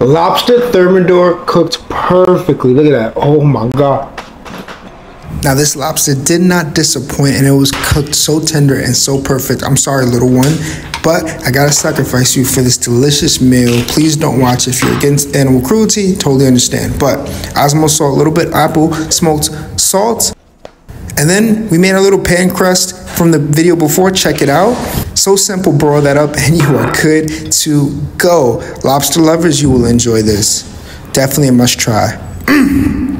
Lobster thermidor cooked perfectly. Look at that. Oh my god. Now, this lobster did not disappoint and it was cooked so tender and so perfect. I'm sorry, little one, but I gotta sacrifice you for this delicious meal. Please don't watch if you're against animal cruelty, totally understand. But Osmo salt, a little bit apple, smoked salt, and then we made a little pan crust from the video before. Check it out. So simple, broil that up, and you are good to go. Lobster lovers, you will enjoy this. Definitely a must try.